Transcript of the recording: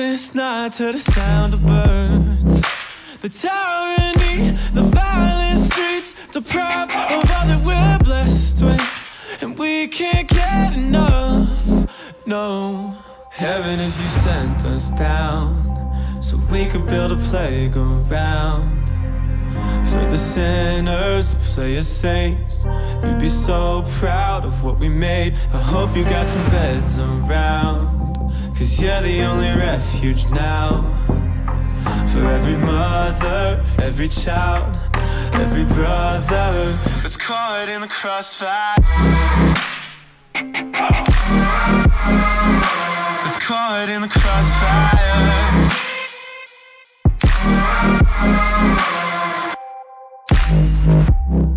it's not to the sound of birds. The tyranny, the violent streets, deprived of all that we're blessed with. And we can't get enough, no. Heaven, if you sent us down, so we could build a playground. For the sinners to play as saints You'd be so proud of what we made I hope you got some beds around Cause you're the only refuge now For every mother, every child, every brother That's caught in the crossfire That's caught in the crossfire Thank you.